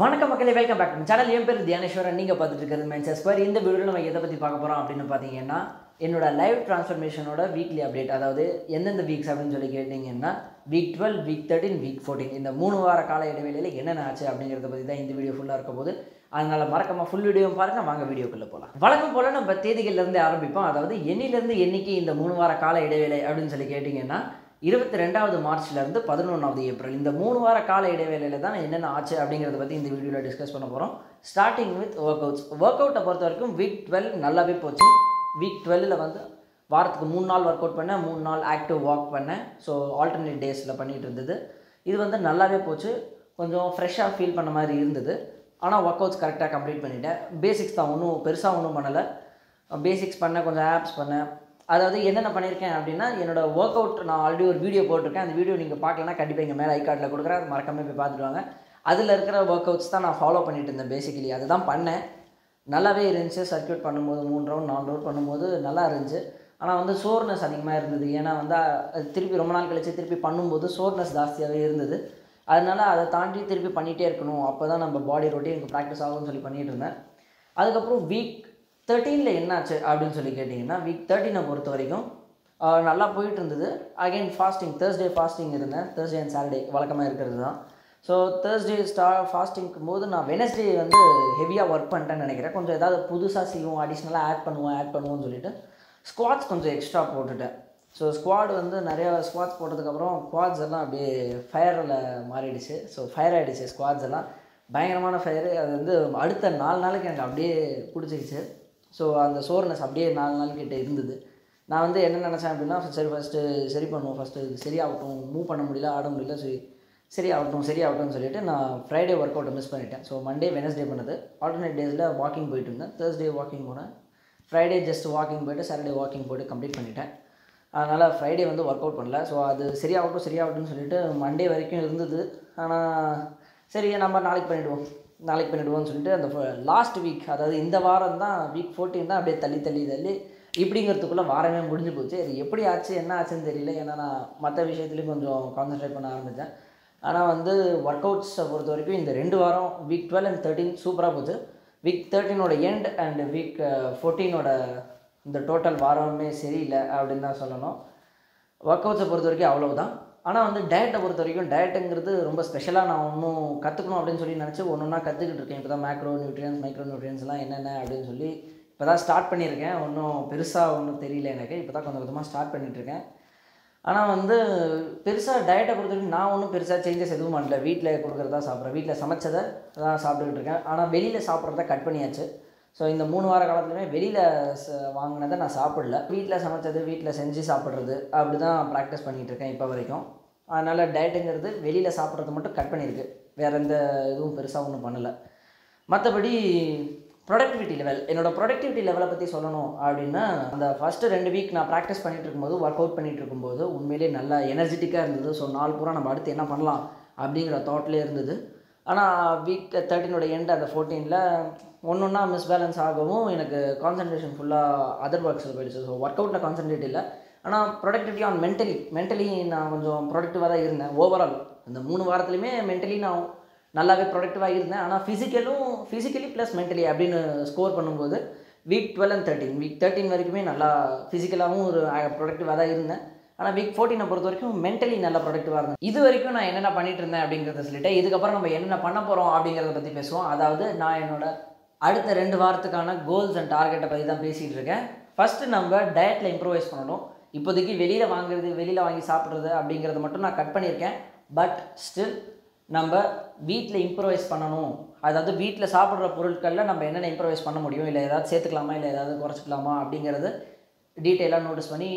வணக்கம் மக்களே welcome back channel என் பேர் தியானேஸ்வரன். நீங்கள் பார்த்துட்டு இருக்கிறது மைண்ட் ஸ்கொயர் இந்த வீடியோவில் நம்ம எதை பற்றி பார்க்க போகிறோம் அப்படின்னு பார்த்தீங்கன்னா என்னோட லைவ் ட்ரான்ஸ்ஃபர்மேஷனோட வீக்லி அப்டேட் அதாவது எந்தெந்த வீக்ஸ் அப்படின்னு சொல்லி கேட்டிங்கன்னா week twelve week thirteen week fourteen இந்த மூணு வார கால இடைவெளியில் என்னென்ன ஆச்சு அப்படிங்கிறத பற்றி தான் இந்த வீடியோ ஃபுல்லாக இருக்க போது அதனால் மறக்காம ஃபுல் வீடியோ பாருங்கள் வாங்க வீடியோக்குள்ளே போகலாம் வழக்கம் போல் நம்ம தேதிகள்லேருந்து ஆரம்பிப்போம். அதாவது என்னிலேருந்து என்னைக்கு இந்த மூணு வார கால இடைவேளை அப்படின்னு சொல்லி கேட்டிங்கன்னா இருபத்தி ரெண்டாவது மார்ச்லேருந்து பதினொன்றாவது ஏப்ரல். இந்த மூணு வார கால இடைவேளையில் தான் என்னென்ன ஆச்சு அப்படிங்கிறத பற்றி இந்த வீடியோவில் டிஸ்கஸ் பண்ண போகிறோம் ஸ்டார்டிங் வித் ஒர்க் அவுட்ஸ் ஒர்க் அவுட்டை பொறுத்த வரைக்கும் வீக் டுவெல் நல்லாவே போச்சு. வீக் டுவெல்லில் வந்து வாரத்துக்கு மூணு நாள் ஒர்க் அவுட் பண்ணேன் மூணு நாள் ஆக்டிவ் வாக் பண்ணேன். ஸோ ஆல்டர்னேட் டேஸில் பண்ணிகிட்டு இருந்தது. இது வந்து நல்லாவே போச்சு. கொஞ்சம் ஃப்ரெஷ்ஷாக ஃபீல் பண்ண மாதிரி இருந்தது. ஆனால் ஒர்க் அவுட்ஸ் கரெக்டாக கம்ப்ளீட் பண்ணிட்டேன். பேசிக்ஸ் தான் ஒன்றும் பெருசாக ஒன்றும் பண்ணலை. பேசிக்ஸ் பண்ணேன் கொஞ்சம் ஆப்ஸ் பண்ணேன். அதாவது என்னென்ன பண்ணியிருக்கேன் அப்படின்னா என்னோட ஒர்க் அவுட் நான் ஆல்ரெடி ஒரு வீடியோ போட்டிருக்கேன். அந்த வீடியோ நீங்கள் பார்க்கலன்னா கண்டிப்பாக எங்கள் மேலே ஐ கார்டில் கொடுக்குறேன். அது மறக்காமல் போய் பார்த்துடுவாங்க அதில் இருக்கிற ஒர்க் அவுட்ஸ் தான் நான் ஃபாலோ பண்ணிட்டு இருந்தேன் பேசிக்கலி அதுதான் பண்ணேன். நல்லாவே இருந்துச்சு. சர்க்யூட் பண்ணும்போது மூணு ரவுண்ட் நாலு ரவுண்ட் பண்ணும்போது நல்லா இருந்துச்சு. ஆனால் வந்து சோர்னஸ் அதிகமாக இருந்தது. ஏன்னா வந்து திருப்பி ரொம்ப நாள் கழிச்சு திருப்பி பண்ணும்போது சோர்னஸ் ஜாஸ்தியாகவே இருந்தது. அதனால் அதை தாண்டி திருப்பி பண்ணிகிட்டே இருக்கணும். அப்போ தான் நம்ம பாடி ரொட்டீனுக்கு ப்ராக்டிஸ் ஆகும்னு சொல்லி பண்ணிகிட்டு இருந்தேன். அதுக்கப்புறம் வீக் தேர்ட்டீனில் என்னாச்சு அப்படின்னு சொல்லி கேட்டிங்கன்னா வீக் தேர்ட்டீனை பொறுத்த வரைக்கும் நல்லா போயிட்டு இருந்தது. அகைன் ஃபாஸ்டிங் தேர்ஸ்டே ஃபாஸ்டிங் இருந்தேன். தேர்ஸ்டே அண்ட் சாட்டர்டே வழக்கமாக இருக்கிறது தான். ஸோ தேர்ஸ்டே ஸ்டா ஃபாஸ்டிங்க்கும் போது நான் வெனஸ்டே வந்து ஹெவியாக ஒர்க் பண்ணிட்டேன்னு நினைக்கிறேன். கொஞ்சம் ஏதாவது புதுசாக செய்வோம் அடிஷ்னலாக ஆட் பண்ணுவோம் ஆட் பண்ணுவோம்னு சொல்லிட்டு ஸ்குவாட்ஸ் கொஞ்சம் எக்ஸ்ட்ரா போட்டுட்டேன். ஸோ ஸ்குவாட் வந்து நிறையா ஸ்குவாட்ஸ் போட்டதுக்கப்புறம் ஸ்குவாட்ஸ் எல்லாம் அப்படியே ஃபயரில் மாறிடுச்சு. ஸோ ஃபயர் ஆகிடுச்சு ஸ்குவாட்ஸ் எல்லாம். பயங்கரமான ஃபயரு அது வந்து அடுத்த நாலு நாளைக்கு எனக்கு அப்படியே பிடிச்சிக்கிச்சு ஸோ அந்த சோர்னஸ் அப்படியே நாலு நாள் கிட்டே இருந்தது. நான் வந்து என்ன நினச்சேன் அப்படின்னா சரி ஃபஸ்ட்டு சரி பண்ணுவோம். ஃபஸ்ட்டு சரியாகட்டும் மூவ் பண்ண முடியல ஆட முடியல சரி சரியாகட்டும் சரியாகட்டும்னு சொல்லிட்டு நான் ஃப்ரைடே ஒர்க் அவுட்டை மிஸ் பண்ணிட்டேன். ஸோ மண்டே வெனஸ்டே பண்ணது. ஆல்டர்னேட் டேஸில் வாக்கிங் போயிட்டு இருந்தேன். தேர்ஸ்டே வாக்கிங் போனேன். ஃப்ரைடே ஜஸ்ட் வாக்கிங் போயிட்டு சாட்டர்டே வாக்கிங் போயிட்டு கம்ப்ளீட் பண்ணிட்டேன். அதனால் ஃப்ரைடே வந்து ஒர்க் அவுட் பண்ணல. ஸோ அது சரியாகட்டும் சரியாகட்டும்னு சொல்லிட்டு மண்டே வரைக்கும் இருந்தது. ஆனால் சரி நம்ம நாளைக்கு பண்ணிவிடுவோம் நாளைக்கு பண்ணிவிடுவோம்னு சொல்லிட்டு அந்த லாஸ்ட் வீக் அதாவது இந்த வாரம் தான் வீக் ஃபோர்டீன் தான் அப்படியே தள்ளி தள்ளி தள்ளி இப்படிங்கிறதுக்குள்ளே வாரமே முடிஞ்சு போச்சு. அது எப்படி ஆச்சு என்ன ஆச்சுன்னு தெரியல. ஏன்னா நான் மற்ற விஷயத்துலையும் கொஞ்சம் கான்சென்ட்ரேட் பண்ண ஆரம்பித்தேன் ஆனால் வந்து ஒர்க் அவுட்ஸை பொறுத்த வரைக்கும் இந்த ரெண்டு வாரம் வீக் டுவெல் அண்ட் தேர்ட்டின் சூப்பராக போச்சு. வீக் தேர்ட்டீனோட எண்ட் அண்ட் வீக் ஃபோர்டீனோட இந்த டோட்டல் வாரமே சரியில்லை அப்படின்னு தான் சொல்லணும். ஒர்க் அவுட்ஸை பொறுத்த வரைக்கும் அவ்வளவுதான். ஆனால் வந்து டயட்டை பொறுத்த வரைக்கும் டயட்டுங்கிறது ரொம்ப ஸ்பெஷலாக நான் ஒன்றும் கற்றுக்கணும் அப்படின்னு சொல்லி நினச்சி ஒன்று ஒன்றா கற்றுக்கிட்டு இருக்கேன். இப்போ தான் மேக்ரோ நியூட்ரியன்ஸ் மைக்ரோ நியூட்ரியன்ஸ்லாம் என்னென்ன அப்படின்னு சொல்லி இப்போ தான் ஸ்டார்ட் பண்ணியிருக்கேன். ஒன்றும் பெருசாக ஒன்றும் தெரியல எனக்கு. இப்போ தான் கொஞ்சம் கொஞ்சமாக ஸ்டார்ட் பண்ணிகிட்ருக்கேன் ஆனால் வந்து பெருசாக டயட்டை பொறுத்த வரைக்கும் நான் ஒன்றும் பெருசாக சேஞ்சஸ் எதுவும் பண்ணல. வீட்டில் கொடுக்குறதா சாப்பிட்றேன். வீட்டில் சமைச்சதை தான் சாப்பிட்டுக்கிட்டு இருக்கேன். ஆனால் வெளியில் சாப்பிட்றத கட் பண்ணியாச்சு. ஸோ இந்த மூணு வார காலத்துலையுமே வெளியில் வாங்கினதை நான் சாப்பிடல. வீட்டில் சமைச்சது வீட்டில் செஞ்சு சாப்பிட்றது அப்படி தான் ப்ராக்டிஸ் பண்ணிகிட்டு இருக்கேன் இப்போ வரைக்கும். அதனால் டயட்டுங்கிறது வெளியில் சாப்பிட்றது மட்டும் கட் பண்ணியிருக்கு வேறு எந்த இதுவும் பெருசாக ஒன்றும் பண்ணலை. மற்றபடி ப்ரொடக்டிவிட்டி லெவல் என்னோட ப்ரொடக்டிவிட்டி லெவலை பற்றி சொல்லணும் அப்படின்னா அந்த ஃபஸ்ட்டு ரெண்டு வீக் நான் ப்ராக்டிஸ் பண்ணிகிட்டு இருக்கும்போது ஒர்க் அவுட் பண்ணிகிட்டு இருக்கும்போது உண்மையிலேயே நல்லா எனர்ஜெட்டிக்காக இருந்தது. ஸோ நாள் பூரா நம்ம அடுத்து என்ன பண்ணலாம் அப்படிங்கிற தாட்லேயே இருந்தது. ஆனால் வீக் தேர்ட்டினோட எண்ட் அந்த ஃபோர்டீனில் ஒன்று ஒன்றா மிஸ்பேலன்ஸ் ஆகவும் எனக்கு கான்சன்ட்ரேஷன் ஃபுல்லாக அதர் ஒர்க்ஸில் போயிடுச்சு. ஸோ ஒர்க் அவுட்டில் கான்சன்ட்ரேட் இல்லை. ஆனால் ப்ரொடக்டிவிட்டி ஆன் மென்டலி மென்டலி நான் கொஞ்சம் ப்ரொடக்டிவாக தான் இருந்தேன். ஓவரால் இந்த மூணு வாரத்துலையுமே மென்டலி நான் நல்லாவே ப்ரொடக்டிவாக இருந்தேன். ஆனால் ஃபிசிக்கலும் ஃபிசிக்கலி ப்ளஸ் மென்டலி அப்படின்னு ஸ்கோர் பண்ணும்போது week twelve and thirteen week thirteen வரைக்குமே நல்லா ஃபிசிக்கலாகவும் ஒரு ப்ரொடக்டிவாக தான் இருந்தேன். ஆனால் வீக் ஃபோர்டீனை பொறுத்த வரைக்கும் மென்டலி நல்ல ப்ரொடக்டிவாக இருந்தது இது வரைக்கும் நான் என்னென்ன பண்ணிட்டு இருந்தேன் அப்படிங்கிறத சொல்லிட்டு இதுக்கப்புறம் நம்ம என்னென்ன பண்ண போகிறோம் அப்படிங்கிறத பற்றி பேசுவோம். அதாவது நான் என்னோட அடுத்த ரெண்டு வாரத்துக்கான கோல்ஸ் அண்ட் டார்கெட்டை பற்றி தான் பேசிகிட்டு இருக்கேன். ஃபஸ்ட்டு நம்ம டயட்டில் இம்ப்ரூவைஸ் பண்ணணும். இப்போதைக்கு வெளியில் வாங்குறது வெளியில் வாங்கி சாப்பிட்றது அப்படிங்கிறத மட்டும் நான் கட் பண்ணியிருக்கேன். பட் ஸ்டில் நம்ம வீட்டில் இம்ப்ரூவைஸ் பண்ணணும். அதாவது வீட்டில் சாப்பிட்ற பொருட்களில் நம்ம என்னென்ன இம்ப்ரூவைஸ் பண்ண முடியும்? இல்லை ஏதாவது சேர்த்துக்கலாமா? இல்லை ஏதாவது குறைச்சிக்கலாமா? அப்படிங்கிறது டீட்டெயிலாக நோட்டீஸ் பண்ணி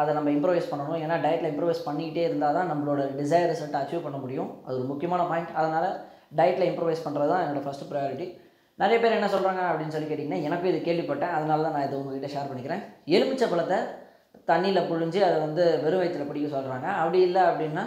அதை நம்ம இம்ப்ரவைஸ் பண்ணணும். ஏன்னா டயட்டில் இம்ப்ரவைஸ் பண்ணிக்கிட்டே இருந்தால் தான் நம்மளோட டிசைர் ரிசல்ட் அச்சீவ் பண்ண முடியும். அது ஒரு முக்கியமான பாயிண்ட் அதனால் டயட்டில் இம்ப்ரவைஸ் பண்ணுறது தான் என்னோடய ஃபஸ்ட்டு ப்ரையாரிட்டி நிறைய பேர் என்ன சொல்கிறாங்க அப்படின்னு சொல்லி கேட்டிங்கன்னா எனக்கும் இது கேள்விப்பட்டேன். அதனால தான் நான் இதை உங்ககிட்ட ஷேர் பண்ணிக்கிறேன். எலுமிச்சை பழத்தை தண்ணியில் புழிஞ்சு அதை வந்து வெறும் வயிற்றில் பிடிக்க சொல்கிறாங்க அப்படி இல்லை அப்படின்னா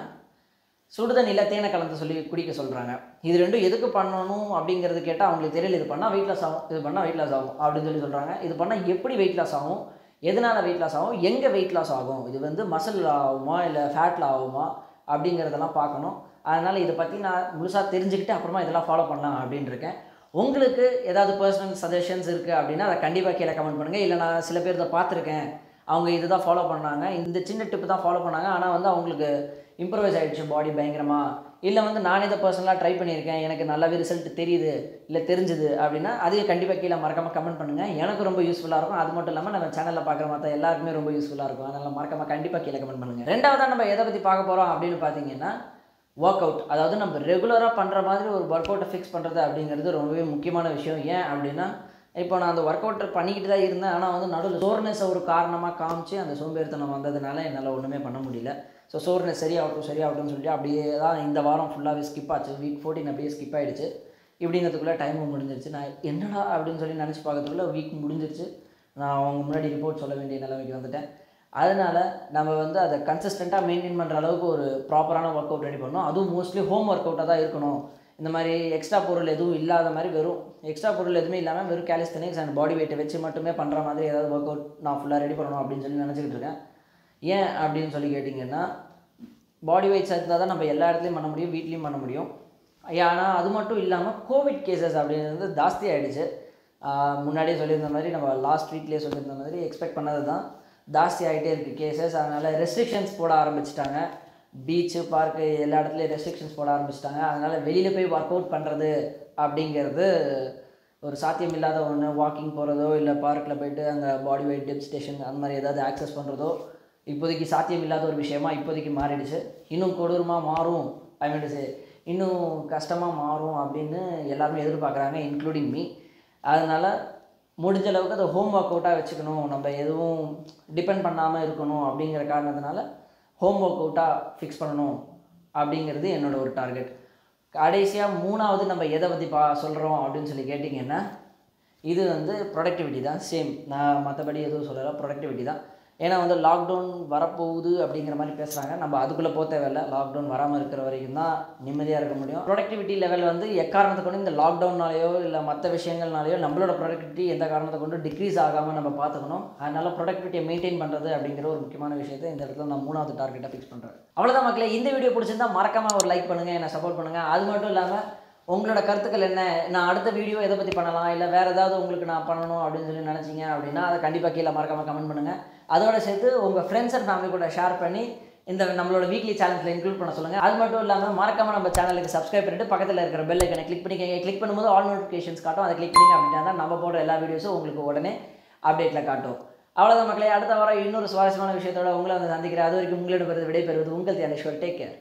சுடுதண்ணியில் தேனை கலந்து சொல்லி குடிக்க சொல்கிறாங்க இது ரெண்டும் எதுக்கு பண்ணணும் அப்படிங்கிறது கேட்டால் அவங்களுக்கு தெரியல. இது பண்ணால் வெயிட் லாஸ் ஆகும். இது பண்ணால் வெயிட் லாஸ் ஆகும் அப்படின்னு சொல்லி சொல்கிறாங்க இது பண்ணால் எப்படி வெயிட் லாஸ் ஆகும்? எதனால் வெயிட் லாஸ் ஆகும்? எங்கே வெயிட் லாஸ் ஆகும்? இது வந்து மசில் ஆகுமா? இல்லை ஃபேட்டில் ஆகுமா? அப்படிங்கிறதெல்லாம் பார்க்கணும். அதனால் இதை பற்றி நான் முழுசாக தெரிஞ்சுக்கிட்டு அப்புறமா இதெல்லாம் ஃபாலோ பண்ணலாம் அப்படின்னு இருக்கேன். உங்களுக்கு ஏதாவது பர்சனல் சஜஷன்ஸ் இருக்குது அப்படின்னா அதை கண்டிப்பாக கீழே கமெண்ட் பண்ணுங்கள் இல்லை நான் சில பேர் இதை பார்த்துருக்கேன். அவங்க இதுதான் ஃபாலோ பண்ணாங்க. இந்த சின்ன டிப்பு தான் ஃபாலோ பண்ணாங்க. ஆனால் வந்து அவங்களுக்கு இம்ப்ரூவைஸ் ஆகிடுச்சு பாடி பயங்கரமாக இல்லை வந்து நானே இதை பர்சனலாக ட்ரை பண்ணியிருக்கேன். எனக்கு நல்லாவே ரிசல்ட் தெரியுது இல்லை தெரிஞ்சுது அப்படின்னா அதையும் கண்டிப்பாக கீழே மறக்காமல் கமெண்ட் பண்ணுங்கள் எனக்கு ரொம்ப யூஸ்ஃபுல்லாக இருக்கும். அது மட்டும் இல்லாமல் நம்ம சேனலில் பார்க்குற மற்ற எல்லாருக்குமே ரொம்ப யூஸ்ஃபுல்லாக இருக்கும். அதனால் மறக்காமல் கண்டிப்பாக கீழே கமெண்ட் பண்ணுங்கள் ரெண்டாவதாக நம்ம எதை பற்றி பார்க்க போகிறோம் அப்படின்னு பார்த்தீங்கன்னா ஒர்க் அவுட் அதாவது நம்ம ரெகுலராக பண்ணுற மாதிரி ஒரு ஒர்க் அவுட்டை ஃபிக்ஸ் பண்ணுறது அப்படிங்கிறது ரொம்பவே முக்கியமான விஷயம். ஏன் அப்படின்னா இப்போ நான் அந்த ஒர்க் அவுட் பண்ணிக்கிட்டு தான் இருந்தேன். ஆனால் வந்து நடுவில் சோர்னஸை ஒரு காரணமாக காமிச்சு அந்த சோம்பேறித்தனம் வந்ததுனால என்னால் ஒன்றுமே பண்ண முடியல. ஸோ சோர்னஸ் சரியாகட்டும் சரியாகட்டும்னு சொல்லிட்டு அப்படியே தான் இந்த வாரம் ஃபுல்லாகவே ஸ்கிப் ஆச்சு. வீக் ஃபோர்டீன் அப்படியே ஸ்கிப் ஆகிடுச்சு இப்படிங்கிறதுக்குள்ளே டைமும் முடிஞ்சிருச்சு. நான் என்னடா அப்படின்னு சொல்லி நினச்சி பார்க்கறதுக்குள்ளே வீக் முடிஞ்சிருச்சு. நான் அவங்க முன்னாடி ரிப்போர்ட் சொல்ல வேண்டிய நிலைமைக்கு வந்துட்டேன். அதனால் நம்ம வந்து அதை கன்சிஸ்டண்ட்டாக மெயின்டைன் பண்ணுற அளவுக்கு ஒரு ப்ராப்பரான ஒர்க் அவுட் ரெடி பண்ணணும். அதுவும் மோஸ்ட்லி ஹோம் ஒர்க் அவுட்டாக தான் இருக்கணும். இந்த மாதிரி எக்ஸ்ட்ரா பொருள் எதுவும் இல்லாத மாதிரி வெறும் எக்ஸ்ட்ரா பொருள் எதுவுமே இல்லாமல் வெறும் கேலிஸ்தனிக்ஸ் அண்ட் பாடி வெயிட்டை வச்சு மட்டுமே பண்ணுற மாதிரி ஏதாவது ஒர்க் அவுட் நான் ஃபுல்லாக ரெடி பண்ணணும் அப்படின்னு சொல்லி நினச்சிக்கிட்டு இருக்கேன். ஏன் அப்படின்னு சொல்லி கேட்டிங்கன்னா பாடி வெயிட் இருந்தால் தான் நம்ம எல்லா இடத்துலையும் பண்ண முடியும் வீட்லேயும் பண்ண முடியும். ஆனால் அது மட்டும் இல்லாமல் கோவிட் கேசஸ் அப்படின்றது ஜாஸ்தி ஆகிடுச்சு முன்னாடியே சொல்லியிருந்த மாதிரி நம்ம லாஸ்ட் வீக்லேயே சொல்லியிருந்த மாதிரி எக்ஸ்பெக்ட் பண்ணது தான். ஜாஸ்தி ஆகிட்டே இருக்குது கேசஸ் அதனால் ரெஸ்ட்ரிக்ஷன்ஸ் போட ஆரம்பிச்சிட்டாங்க. பீச்சு பார்க்கு எல்லா இடத்துலையும் ரெஸ்ட்ரிக்ஷன்ஸ் போட ஆரம்பிச்சிட்டாங்க. அதனால் வெளியில் போய் ஒர்க் அவுட் பண்ணுறது அப்படிங்கிறது ஒரு சாத்தியம் இல்லாத ஒன்று வாக்கிங் போகிறதோ இல்லை பார்க்கில் போயிட்டு அங்கே பாடி வெயிட் டிப் ஸ்டேஷன் அந்த மாதிரி ஏதாவது ஆக்சஸ் பண்ணுறதோ இப்போதைக்கு சாத்தியம் இல்லாத ஒரு விஷயமா இப்போதைக்கு மாறிடுச்சு. இன்னும் கொடூரமாக மாறும். ஐ மீன் சே இன்னும் கஷ்டமாக மாறும் அப்படின்னு எல்லாருமே எதிர்பார்க்குறாங்க இன்க்ளூடிங் மீ அதனால் முடிஞ்ச அளவுக்கு அதை ஹோம் ஒர்க் அவுட்டாக வச்சுக்கணும். நம்ம எதுவும் டிபெண்ட் பண்ணாமல் இருக்கணும் அப்படிங்கிற காரணத்தினால ஹோம் ஒர்க் அவுட்டாக ஃபிக்ஸ் பண்ணணும் அப்படிங்கிறது என்னோடய ஒரு டார்கெட் கடைசியாக மூணாவது நம்ம எதை பற்றி பா சொல்கிறோம் அப்படின்னு சொல்லி கேட்டிங்கன்னா இது வந்து ப்ரொடக்டிவிட்டி தான். சேம் நான் மற்றபடி எதுவும் சொல்லலை. ப்ரொடக்டிவிட்டி தான். ஏன்னா வந்து லாக்டவுன் வரப்போகுது அப்படிங்கிற மாதிரி பேசுகிறாங்க நம்ம அதுக்குள்ளே போக தேவையில்ல. லாக்டவுன் வராமல் இருக்கிற வரைக்கும் தான் நிம்மதியாக இருக்க முடியும். ப்ரொடக்டிவிட்டி லெவல் வந்து எக்காரணத்தை கொண்டு இந்த லாக்டவுன்னாலேயோ இல்லை மற்ற விஷயங்கள்னாலேயோ நம்மளோட ப்ரொடக்டிவிட்டி எந்த காரணத்தை கொண்டு டிக்ரீஸ் ஆகாமல் நம்ம பார்த்துக்கணும். அதனால் ப்ரொடக்டிவிட்டியை மெயின்டைன் பண்ணுறது அப்படிங்கிற ஒரு முக்கியமான விஷயத்தை இந்த இடத்துல நான் மூணாவது டார்கெட்டாக ஃபிக்ஸ் பண்ணுறேன் அவ்வளோதான் மக்களே. இந்த வீடியோ பிடிச்சிருந்தா மறக்காமல் ஒரு லைக் பண்ணுங்கள் என்னை சப்போர்ட் பண்ணுங்கள் அது மட்டும் இல்லாமல் உங்களோட கருத்துக்கள் என்ன? நான் அடுத்த வீடியோ எதை பற்றி பண்ணலாம்? இல்லை வேறு ஏதாவது உங்களுக்கு நான் பண்ணணும் அப்படின்னு சொல்லி நினச்சிங்க அப்படின்னா அதை கண்டிப்பாக கீழே மறக்காமல் கமெண்ட் பண்ணுங்கள் அதோட சேர்த்து உங்கள் ஃப்ரெண்ட்ஸ் அண்ட் ஃபேமிலி கூட ஷேர் பண்ணி இந்த நம்மளோட வீக்லி சேனல்ஸில் இன்க்ளூட் பண்ண சொல்லுங்கள் அது மட்டும் இல்லாமல் மறக்காமல் நம்ம சேனலுக்கு சப்ஸ்கிரைப் பண்ணிட்டு பக்கத்தில் இருக்கிற பெல் ஐக்கனை கிளிக் பண்ணிக்கங்க. கிளிக் பண்ணும்போது ஆல் நோட்டிஃபிகேஷன்ஸ் காட்டும். அதை கிளிக் பண்ணிங்க அப்படின்னா தான் நம்ம போடுற எல்லா வீடியோஸும் உங்களுக்கு உடனே அப்டேட்டில் காட்டும். அவ்வளோதான் மக்களே. அடுத்த வாரம் இன்னொரு சுவாரஸ்யமான விஷயத்தோட உங்களை வந்து சந்திக்கிறேன். அது வரைக்கும் உங்களிடம் விடைபெறுவது உங்கள் தியானேஸ்வர். Take care